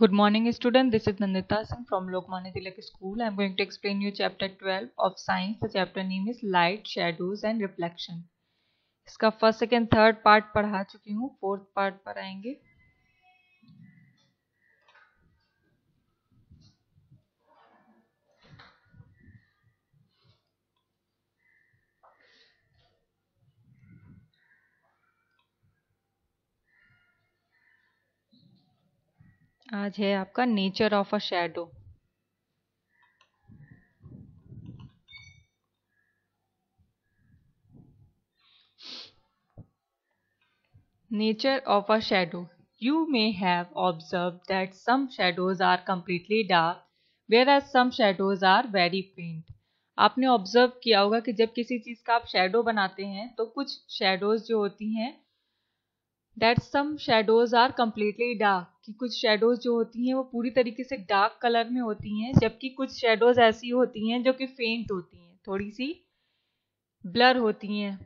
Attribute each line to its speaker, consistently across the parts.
Speaker 1: Good morning student, this is Nandita Singh from Lokmanya Tilak School. I am going to explain you chapter 12 of science. The chapter name is light, shadows and reflection. इसका first second third part पढ़ा चुकी हूँ fourth part पर आएँगे आज है आपका nature of a shadow. Nature of a shadow. You may have observe that some shadows are completely dark whereas some shadows are very faint आपने ऑब्ज़र्व किया होगा कि जब किसी चीज़ का आप शेडो बनाते हैं तो कुछ शेडोज जो होती हैं that some shadows are completely dark कि कुछ शेडोज जो होती हैं, वो पूरी तरीके से डार्क कलर में होती हैं, जबकि कुछ शेडोज ऐसी होती हैं जो कि फेंट होती हैं थोड़ी सी ब्लर होती हैं।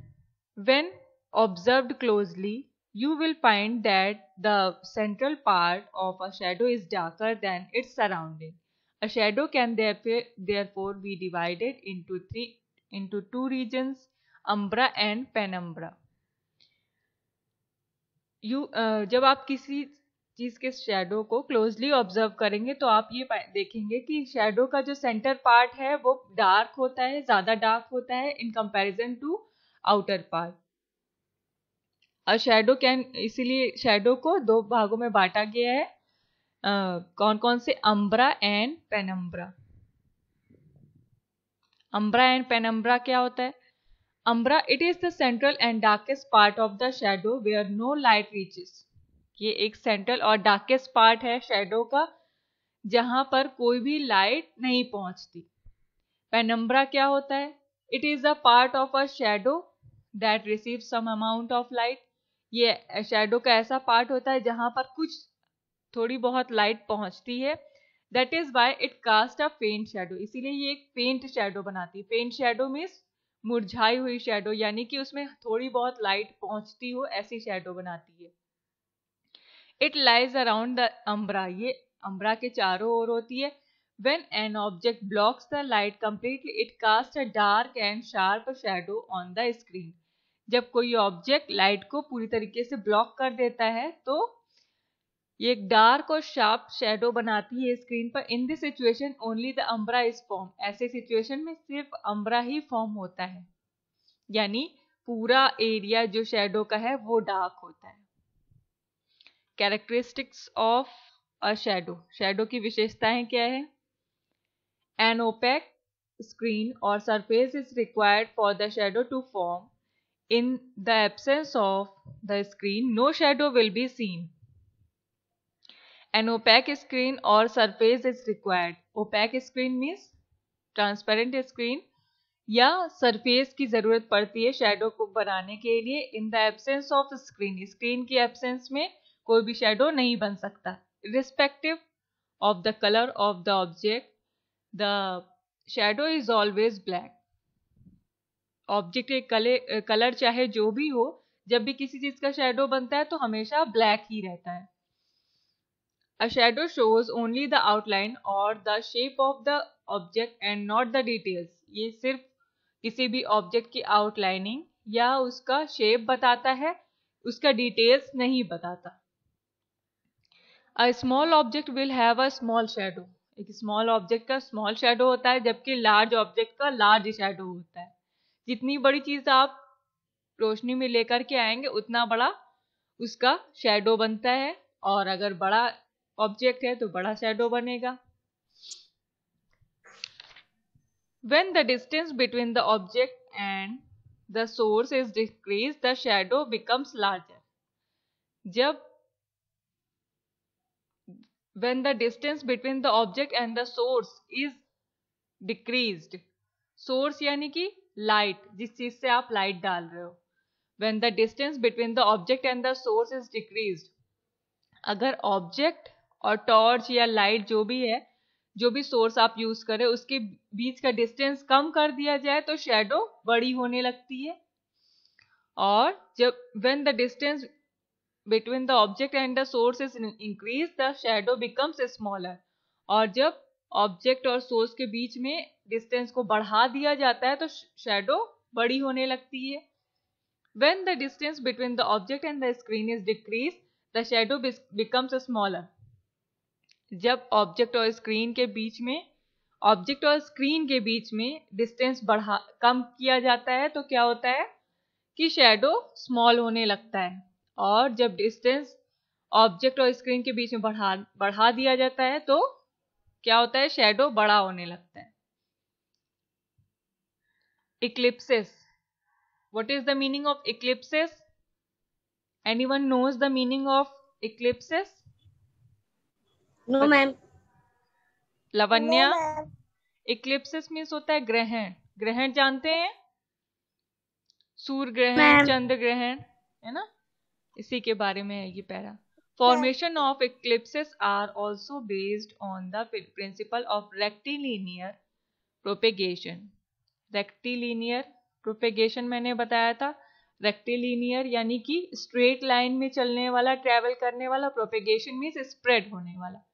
Speaker 1: When observe closely you will find that the central part of a shadow is darker than its surrounding a shadow can therefore be divided into three into two region umbra and penumbra you जब आप किसी चीज़ के shadow को closely observe करेंगे तो आप ये देखेंगे कि शेडो का जो सेंटर पार्ट है वो डार्क होता है ज़्यादा डार्क होता है in comparison to outer part a shadow can इसीलिए शेडो को दो भागों में बांटा गया है uh, कौन कौन से? Umbra and penumbra umbra and penumbra क्या होता है? Umbra it is the central and darkest part of the shadow where no light reaches. ये एक सेंट्रल और डार्केस्ट पार्ट है शेडो का, जहाँ पर कोई भी लाइट नहीं पहुँचती। पेनम्ब्रा क्या होता है? It is a part of a shadow that receive some amount of light ये शेडो का ऐसा पार्ट होता है जहाँ पर कुछ थोड़ी बहुत लाइट पहुँचती है। That is why it cast a faint shadow इसीलिए ये एक पेंट शेडो बनाती है। पेंट शेडो मीन्स मुरझाई हुई शेडो यानी कि उसमें थोड़ी बहुत लाइट पहुँचती हो, ऐसी शेडो बनाती है। It lies around the umbra ये अम्ब्रा के चारों ओर होती है। When an object blocks the light completely it cast a dark and sharp shadow on the screen जब कोई ऑब्जेक्ट लाइट को पूरी तरीके से ब्लॉक कर देता है तो ये एक डार्क और शार्प शेडो बनाती है स्क्रीन पर। In this situation only the umbra is form ऐसे सिचुएशन में सिर्फ़ अम्ब्रा ही फॉर्म होता है। यानी पूरा एरिया जो शेडो का है, वो डार्क होता है। Characteristics of a shadow shadow की विशेषताएँ क्या है? An opaque screen or surface is required for the shadow to form in the absence of the screen no shadow will be seen An opaque screen or surface is required. Opaque screen means transparent screen या surface की ज़रूरत पड़ती है shadow को बनाने के लिए. In the absence of screen screen की एब्सेंस में कोई भी शेडो नहीं बन सकता। Respective of the colour of the object the shadow is always black object के कलर चाहे जो भी हो, जब भी किसी चीज़ का शेडो बनता है तो हमेशा ब्लैक ही रहता है। A shadow shows only the outline or the shape of the object and not the details. ये सिर्फ़ किसी भी ऑब्जेक्ट की आउटलाइनिंग या उसका शेप बताता है, उसका डिटेल्स नहीं बताता। A small object will have a small shadow एक स्मॉल ऑब्जेक्ट का स्मॉल शेडो होता है, जबकि लार्ज ऑब्जेक्ट का लार्ज शेडो होता है। जितनी बड़ी चीज़ आप रोशनी में लेकर के आएँगे, उतना बड़ा उसका शेडो बनता है। और अगर बड़ा ऑब्जेक्ट है तो बड़ा शेडो बनेगा। When the distance between the object and the source is decreased, the shadow becomes larger जब when the distance between the object and the source is decreased source यानी कि लाइट जिस चीज़ से आप लाइट डाल रहे हो when the distance between the object and the source is decreased अगर ऑब्जेक्ट और टॉर्च या लाइट जो भी है जो भी सोर्स आप यूज़ करें उसके बीच का डिस्टेंस कम कर दिया जाए तो शेडो बड़ी होने लगती है और जब when the distance between the object and the source is increased the shadow becomes smaller और जब ऑब्जेक्ट और सोर्स के बीच में डिस्टेंस को बढ़ा दिया जाता है तो शेडो बड़ी होने लगती है when the distance between the object and the screen is decreased the shadow becomes smaller जब ऑब्जेक्ट और स्क्रीन के बीच में ऑब्जेक्ट और स्क्रीन के बीच में डिस्टेंस बढ़ा कम किया जाता है तो क्या होता है कि शेडो स्मॉल होने लगता है और जब डिस्टेंस ऑब्जेक्ट और स्क्रीन के बीच में बढ़ा बढ़ा दिया जाता है तो क्या होता है? शेडो बड़ा होने लगता है। Eclipses what is the meaning of eclipses? Anyone knows the meaning of eclipses?
Speaker 2: No ma'am.
Speaker 1: Lavanya? No, eclipses means होता है ग्रहण। ग्रहण जानते हैं? सूर्य ग्रहण चंद्र ग्रहण है ना? इसी के बारे में है ये para. Formation of eclipses are also based on the principle of rectilinear propagation rectilinear propagation मैंने बताया था। रेक्टिलीनियर यानी कि स्ट्रेट लाइन में चलने वाला ट्रेवल करने वाला प्रोपेगेशन मीन्स स्प्रेड होने वाला।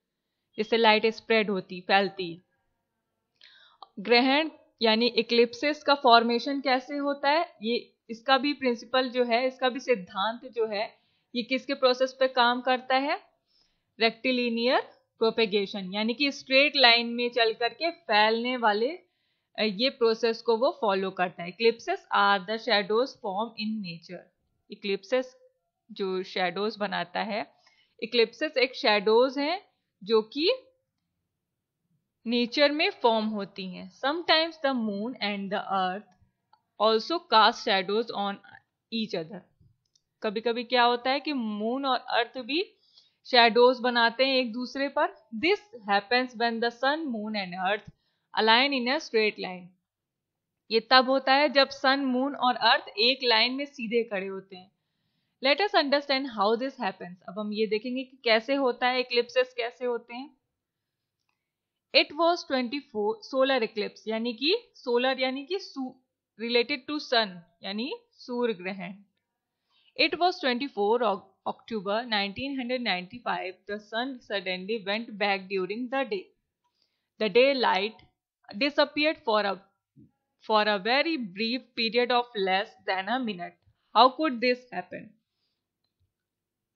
Speaker 1: जिससे लाइट स्प्रेड होती फैलती। ग्रहण यानी इक्लिप्सिस का फॉर्मेशन कैसे होता है? ये इसका भी प्रिंसिपल जो है, इसका भी सिद्धांत जो है, ये किसके प्रोसेस पे काम करता है? रेक्टिलीनियर प्रोपेगेशन यानी कि स्ट्रेट लाइन में चल करके फैलने वाले ये प्रोसेस को वो फॉलो करता है। Eclipses are the shadows form in nature eclipses जो शेडोज बनाता है इक्लिप्सेस एक शेडोज हैं जो कि नेचर में फॉर्म होती हैं। Sometimes the moon and the earth also cast shadows on each other कभी कभी क्या होता है कि मून और अर्थ भी शेडोज बनाते हैं एक दूसरे पर। This happens when the sun moon and earth align in a straight line ये तब होता है जब सन मून और अर्थ एक लाइन में सीधे खड़े होते हैं। Let us understand how this happens अब हम ये देखेंगे कि कैसे होता है इक्लिप्सेस कैसे होते हैं। It was twenty four solar eclipse यानी कि सोलर यानी कि रिलेटेड टू सन यानी सूर्य ग्रहण it was twenty four October 1995, the sun suddenly went back during the day. The daylight disappeared for a for a very brief period of less than a minute. How could this happen?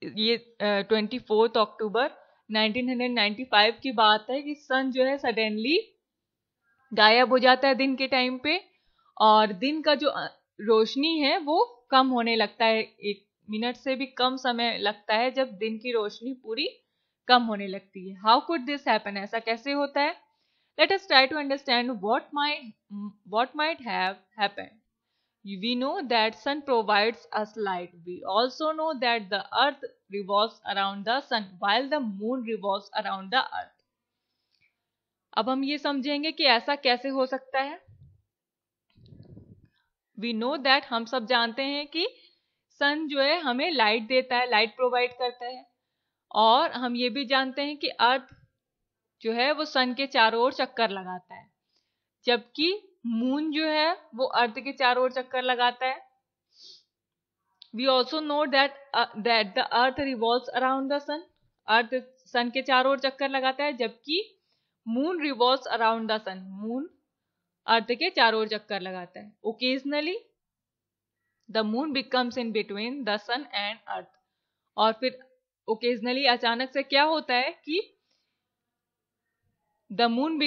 Speaker 1: ये twenty fourth October 1995 की बात है कि सन जो है suddenly गायब हो जाता है दिन के टाइम पे और दिन का जो रोशनी है वो कम होने लगता है एक मिनट से भी कम समय लगता है जब दिन की रोशनी पूरी कम होने लगती है हाउ कुड दिस हैपन ऐसा कैसे होता है us try to understand what might what might have happened we know that sun provides us light we also know that the earth revolves around the sun while the moon revolves around the earth अब हम ये समझेंगे कि ऐसा कैसे हो सकता है वी नो दैट हम सब जानते हैं कि सन जो है हमें लाइट देता है लाइट प्रोवाइड करता है। और हम ये भी जानते हैं कि अर्थ जो है वो सन के चारों ओर चक्कर लगाता है। जबकि मून जो है वो अर्थ के चारों ओर चक्कर लगाता है। We also know that that the earth revolve around the sun earth sun के चारों ओर चक्कर लगाता है, जबकि moon revolve around the sun moon earth के चारों ओर चक्कर लगाता है। Occasionally the moon becomes in between the sun and earth और फिर ओकेजनली अचानक से क्या होता है कि the moon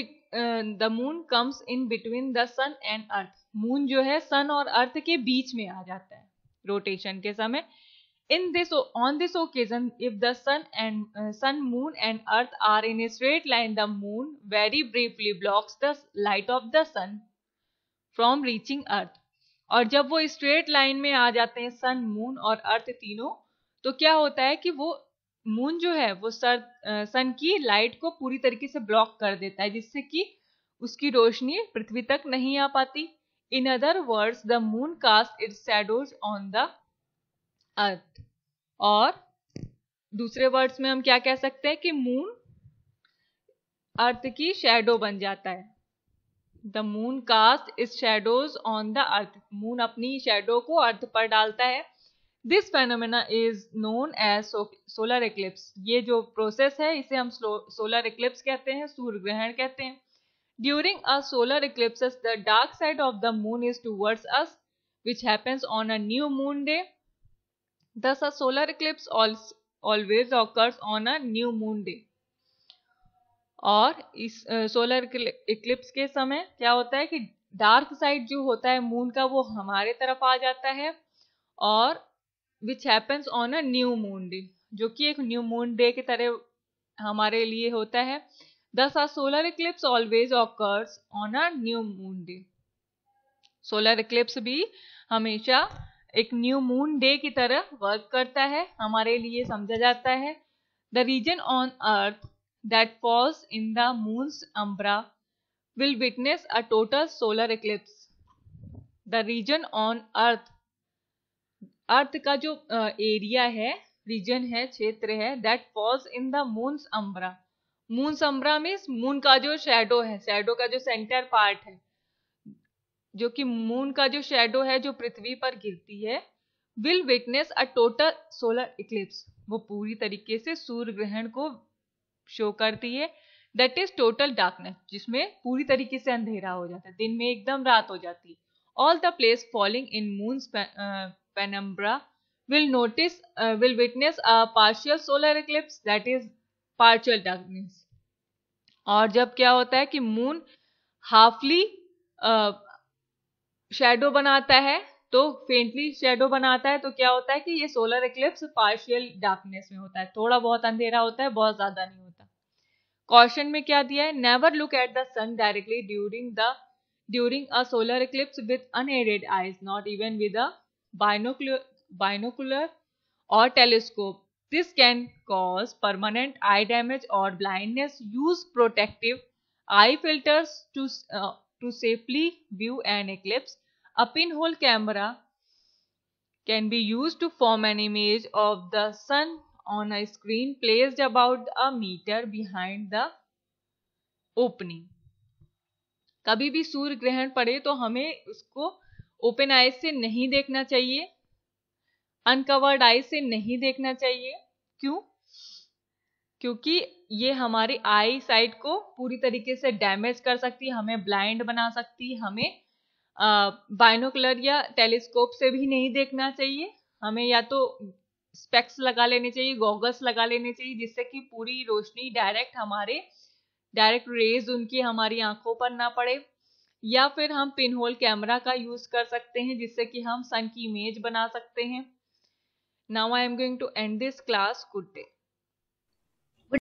Speaker 1: the moon comes in between the sun and earth moon जो है सन और अर्थ के बीच में आ जाता है। रोटेशन के समय in this on this occasion if the sun and sun moon and earth are in a straight line the moon very briefly blocks the light of the sun from reaching earth और जब वो straight line में आ जाते हैं sun moon और अर्थ तीनों तो क्या होता है कि वो मून जो है, वो सर सन की लाइट को पूरी तरीके से ब्लॉक कर देता है, जिससे कि उसकी रोशनी पृथ्वी तक नहीं आ पाती। In other words the moon cast it shadows on the earth. और दूसरे वर्ड्स में हम क्या कह सकते हैं कि मून अर्थ की शेडो बन जाता है। The moon cast is shadows on the earth moon अपनी शेडो को अर्थ पर डालता है। This phenomena is known as solar eclipse ये जो प्रोसेस है, इसे हम सोलर इक्लिप्स कहते हैं, सूर्य ग्रहण कहते हैं। During a solar eclipse the dark side of the moon is towards us which happens on a new moon day thus a solar eclipse always occurs on a new moon day और इस solar Eclipse के समय क्या होता है कि dark side जो होता है मून का, वो हमारे तरफ़ आ जाता है और which happens on a new moon day जो कि एक न्यू मून डे की तरह हमारे लिए होता है। Thus are solar eclipse always occurs on a new moon day solar eclipse भी हमेशा एक न्यू मून डे की तरह वर्क करता है, हमारे लिए समझा जाता है। The region on earth that falls in the moon's umbra will witness a total solar eclipse. The region on earth earth का जो एरिया है रीजन है, क्षेत्र है that falls in the moon's umbra moon's umbra means moon का जो shadow है shadow का जो सेंटर पार्ट है। जो कि मून का जो शेडो है, जो पृथ्वी पर गिरती है will witness a total solar eclipse वो पूरी तरीके से सूर्य ग्रहण को शो करती है. दैट इज़ टोटल डार्कनेस जिसमें पूरी तरीके से अंधेरा हो जाता है. दिन में एकदम रात हो जाती है. All the place falling in moon penumbra will notice will witness a partial solar eclipse that is partial darkness और जब क्या होता है कि मून हाफली शेडो बनाता है तो फेंटली शेडो बनाता है तो क्या होता है कि ये सोलर इक्लिप्स पार्शियल डार्कनेस में होता है। थोड़ा बहुत अंधेरा होता है बहुत ज़्यादा नहीं होता। कॉशन में क्या दिया है? Never look at the sun directly during the during a solar eclipse with unaided eyes not even with a binocular or telescope this can cause permanent eye damage or blindness use protective eye filters uh, to safely view an eclipse A pinhole camera can be used to form an image of the sun on a screen placed about a meter behind the opening. कभी भी सूर्य ग्रहण पड़े तो हमें उसको open eyes से नहीं देखना चाहिए अनकवर्ड आइज़ से नहीं देखना चाहिए क्यों क्योंकि ये हमारी आई साइट को पूरी तरीके से डैमेज कर सकती है, हमें ब्लाइंड बना सकती है, हमें बाइनोकुलर या टेलीस्कोप से भी नहीं देखना चाहिए। हमें या तो स्पेक्स लगा लेने चाहिए गॉगल्स लगा लेने चाहिए, जिससे कि पूरी रोशनी डायरेक्ट हमारे डायरेक्ट रेज उनकी हमारी आँखों पर ना पड़े। या फिर हम पिन होल कैमरा का यूज़ कर सकते हैं, जिससे कि हम सन की इमेज बना सकते हैं। Now I am going to end this class good day